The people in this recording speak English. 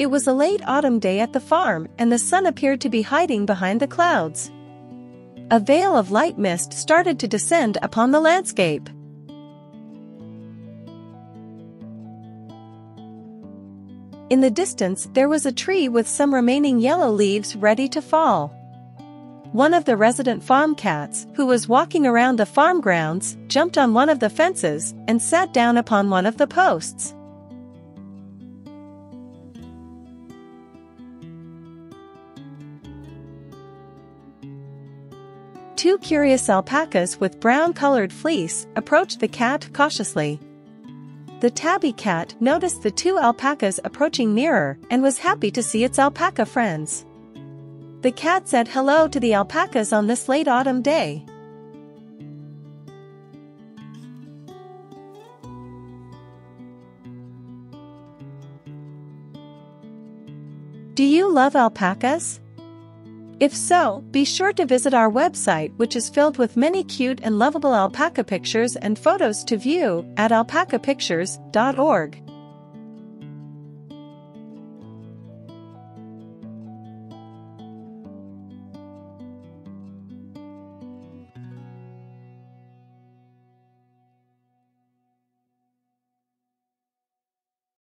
It was a late autumn day at the farm and the sun appeared to be hiding behind the clouds. A veil of light mist started to descend upon the landscape. In the distance there was a tree with some remaining yellow leaves ready to fall. One of the resident farm cats, who was walking around the farm grounds, jumped on one of the fences and sat down upon one of the posts. Two curious alpacas with brown-colored fleece approached the cat cautiously. The tabby cat noticed the two alpacas approaching nearer and was happy to see its alpaca friends. The cat said hello to the alpacas on this late autumn day. Do you love alpacas? If so, be sure to visit our website which is filled with many cute and lovable alpaca pictures and photos to view at alpacapictures.org.